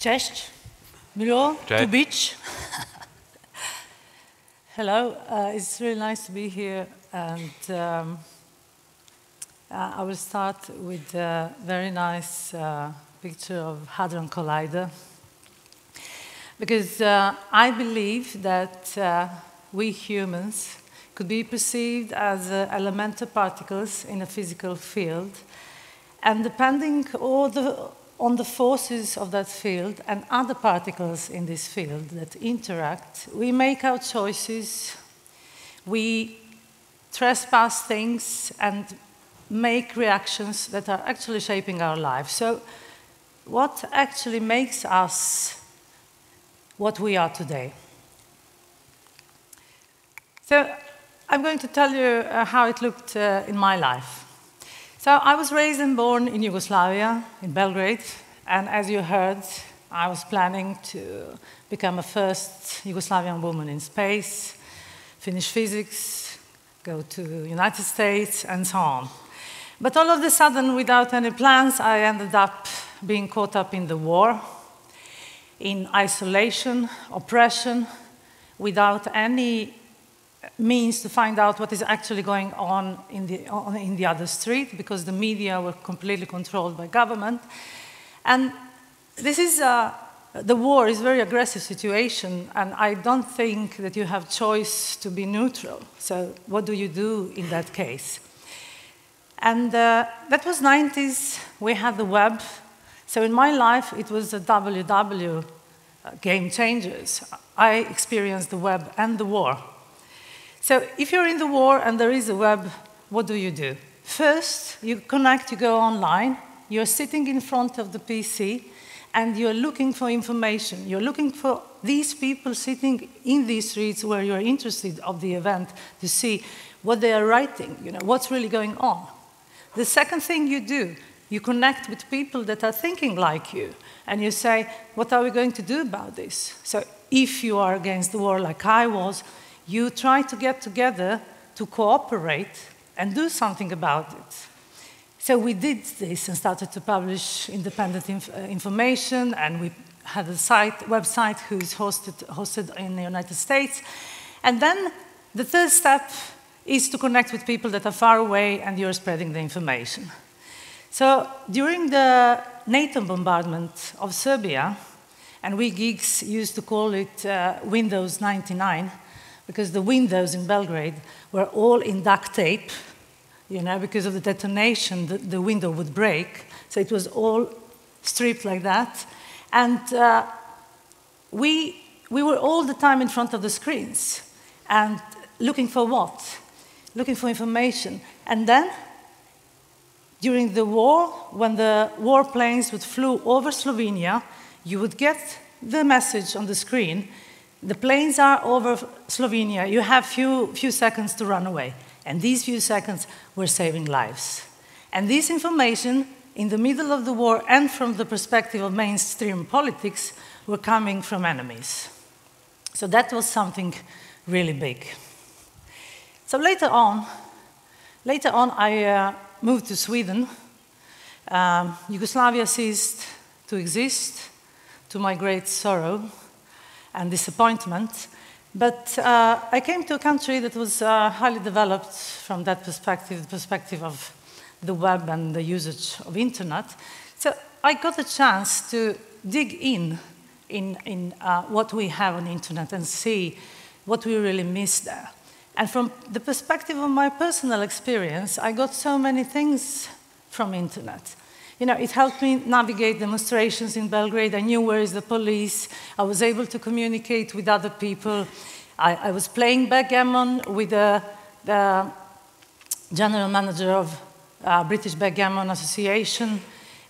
Cześć, miło Cześć. to beach. Hello, uh, it's really nice to be here, and um, uh, I will start with a very nice uh, picture of Hadron Collider, because uh, I believe that uh, we humans could be perceived as uh, elemental particles in a physical field, and depending all the, on the forces of that field and other particles in this field that interact, we make our choices, we trespass things, and make reactions that are actually shaping our lives. So, what actually makes us what we are today? So, I'm going to tell you uh, how it looked uh, in my life. So I was raised and born in Yugoslavia, in Belgrade, and as you heard, I was planning to become a first Yugoslavian woman in space, finish physics, go to United States, and so on. But all of a sudden, without any plans, I ended up being caught up in the war, in isolation, oppression, without any means to find out what is actually going on in the, on, in the other street because the media were completely controlled by government. And this is, uh, the war is a very aggressive situation, and I don't think that you have choice to be neutral. So what do you do in that case? And uh, that was 90s, we had the web. So in my life, it was a WW game changers. I experienced the web and the war. So if you're in the war and there is a web, what do you do? First, you connect, you go online, you're sitting in front of the PC, and you're looking for information. You're looking for these people sitting in these streets where you're interested of the event to see what they are writing, you know, what's really going on. The second thing you do, you connect with people that are thinking like you, and you say, what are we going to do about this? So if you are against the war like I was, you try to get together to cooperate and do something about it. So we did this and started to publish independent inf uh, information, and we had a site, website who's hosted, hosted in the United States. And then the third step is to connect with people that are far away and you're spreading the information. So during the NATO bombardment of Serbia, and we geeks used to call it uh, Windows 99, because the windows in Belgrade were all in duct tape, you know, because of the detonation, the, the window would break. So it was all stripped like that. And uh, we, we were all the time in front of the screens and looking for what? Looking for information. And then, during the war, when the warplanes would flew over Slovenia, you would get the message on the screen the planes are over Slovenia. You have few, few seconds to run away. And these few seconds were saving lives. And this information, in the middle of the war and from the perspective of mainstream politics, were coming from enemies. So that was something really big. So later on, later on, I uh, moved to Sweden. Um, Yugoslavia ceased to exist, to my great sorrow and disappointment. But uh, I came to a country that was uh, highly developed from that perspective, the perspective of the web and the usage of internet. So I got a chance to dig in in, in uh, what we have on internet and see what we really miss there. And from the perspective of my personal experience, I got so many things from internet. You know, it helped me navigate demonstrations in Belgrade. I knew where is the police. I was able to communicate with other people. I, I was playing backgammon with the, the general manager of uh, British Backgammon Association.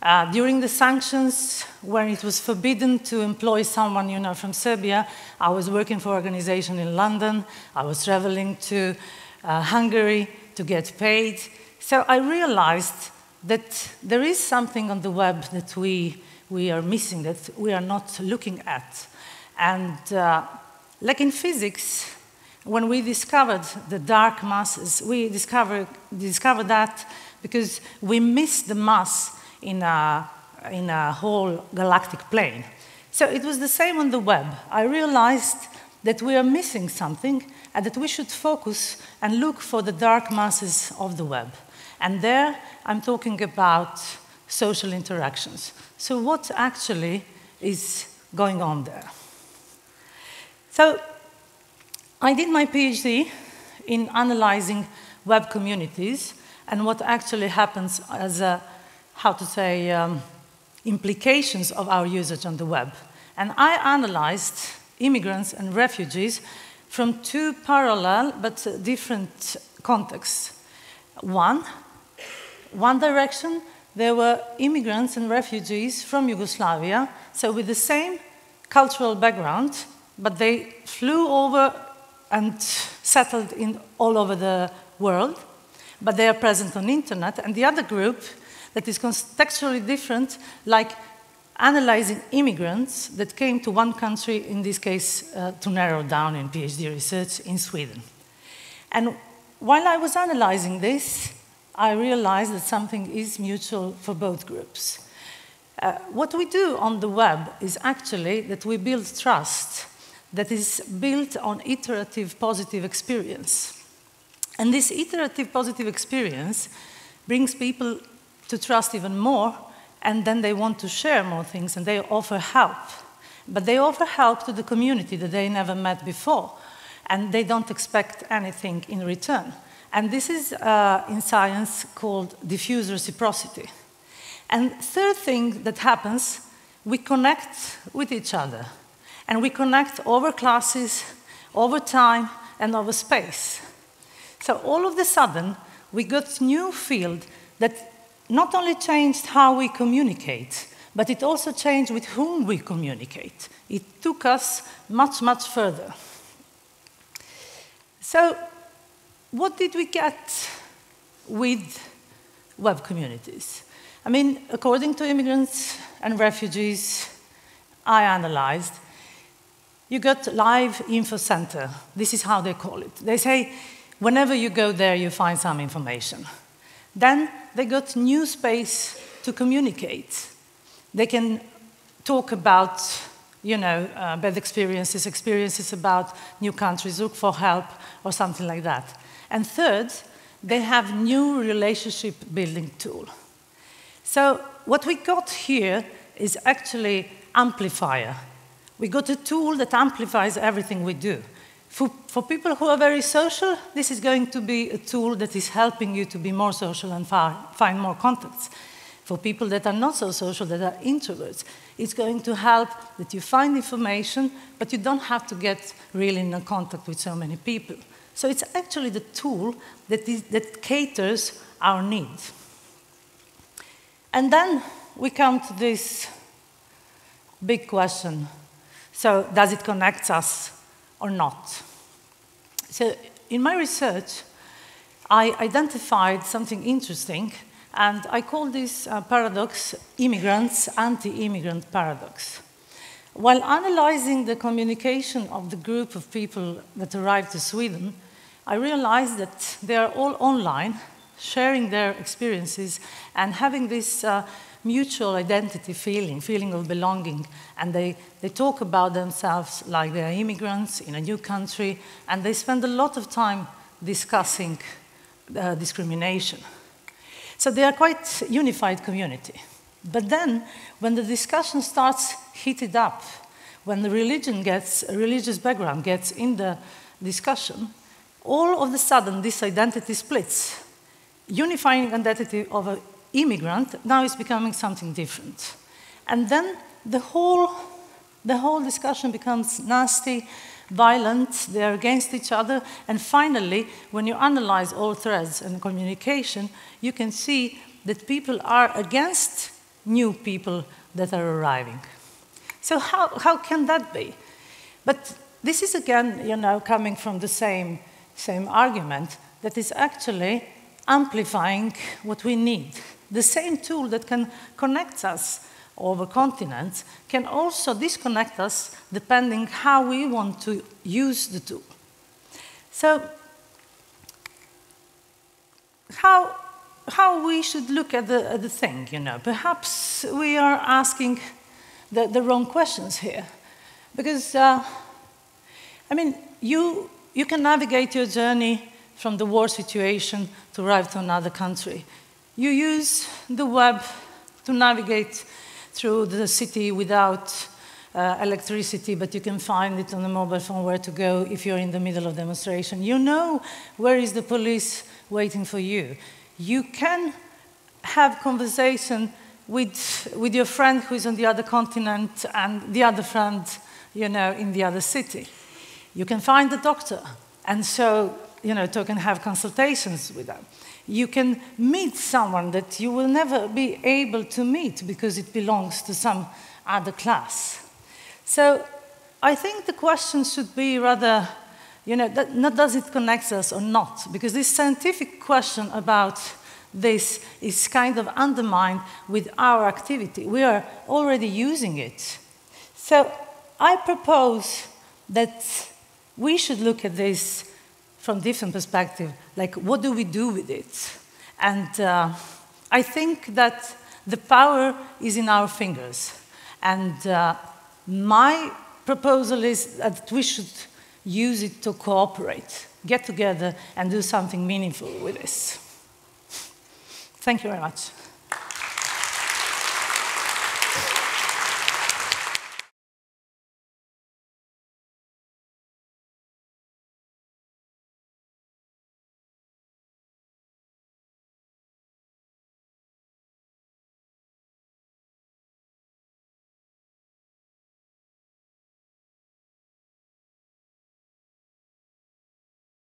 Uh, during the sanctions, when it was forbidden to employ someone, you know, from Serbia, I was working for an organization in London. I was traveling to uh, Hungary to get paid. So I realized that there is something on the web that we, we are missing, that we are not looking at. And uh, like in physics, when we discovered the dark masses, we discovered, discovered that because we missed the mass in a, in a whole galactic plane. So it was the same on the web. I realized that we are missing something and that we should focus and look for the dark masses of the web. And there I'm talking about social interactions. So, what actually is going on there? So, I did my PhD in analyzing web communities and what actually happens as a, how to say, um, implications of our usage on the web. And I analyzed immigrants and refugees from two parallel but different contexts. One, one direction, there were immigrants and refugees from Yugoslavia, so with the same cultural background, but they flew over and settled in all over the world, but they are present on internet. And the other group that is contextually different, like analyzing immigrants that came to one country, in this case, uh, to narrow down in PhD research in Sweden. And while I was analyzing this, I realized that something is mutual for both groups. Uh, what we do on the web is actually that we build trust that is built on iterative positive experience. And this iterative positive experience brings people to trust even more, and then they want to share more things and they offer help. But they offer help to the community that they never met before, and they don't expect anything in return. And this is uh, in science called diffuse reciprocity. And third thing that happens, we connect with each other. And we connect over classes, over time, and over space. So all of a sudden, we got new field that not only changed how we communicate, but it also changed with whom we communicate. It took us much, much further. So what did we get with web communities? I mean, according to immigrants and refugees I analyzed, you got live info center. This is how they call it. They say, whenever you go there, you find some information. Then they got new space to communicate. They can talk about, you know, uh, bad experiences, experiences about new countries, look for help, or something like that. And third, they have new relationship building tool. So what we got here is actually amplifier. We got a tool that amplifies everything we do. For, for, people who are very social, this is going to be a tool that is helping you to be more social and find more contacts. For people that are not so social, that are introverts, it's going to help that you find information, but you don't have to get really in contact with so many people. So it's actually the tool that, is, that caters our needs. And then we come to this big question. So does it connect us or not? So in my research, I identified something interesting, and I call this uh, paradox immigrants anti-immigrant paradox. While analyzing the communication of the group of people that arrived to Sweden, I realized that they are all online, sharing their experiences and having this uh, mutual identity feeling, feeling of belonging. And they, they talk about themselves like they are immigrants in a new country, and they spend a lot of time discussing uh, discrimination. So they are quite unified community. But then, when the discussion starts heated up, when the religion gets, religious background gets in the discussion, all of a sudden this identity splits. Unifying identity of an immigrant now is becoming something different. And then the whole, the whole discussion becomes nasty, violent, they're against each other, and finally, when you analyze all threads and communication, you can see that people are against new people that are arriving. So how, how can that be? But this is again, you know, coming from the same same argument that is actually amplifying what we need. The same tool that can connect us over continents can also disconnect us depending how we want to use the tool. So how, how we should look at the, at the thing, you know. Perhaps we are asking the, the wrong questions here. Because, uh, I mean, you, you can navigate your journey from the war situation to arrive to another country. You use the web to navigate through the city without uh, electricity, but you can find it on the mobile phone where to go if you're in the middle of demonstration. You know where is the police waiting for you. You can have conversation with, with your friend who is on the other continent and the other friend, you know, in the other city. You can find a doctor and so, you know, talk and have consultations with them. You can meet someone that you will never be able to meet because it belongs to some other class. So I think the question should be rather, you know, that, not does it connect us or not? Because this scientific question about this is kind of undermined with our activity. We are already using it. So I propose that we should look at this from different perspective, like what do we do with it? And uh, I think that the power is in our fingers. And uh, my proposal is that we should use it to cooperate, get together, and do something meaningful with this. Thank you very much.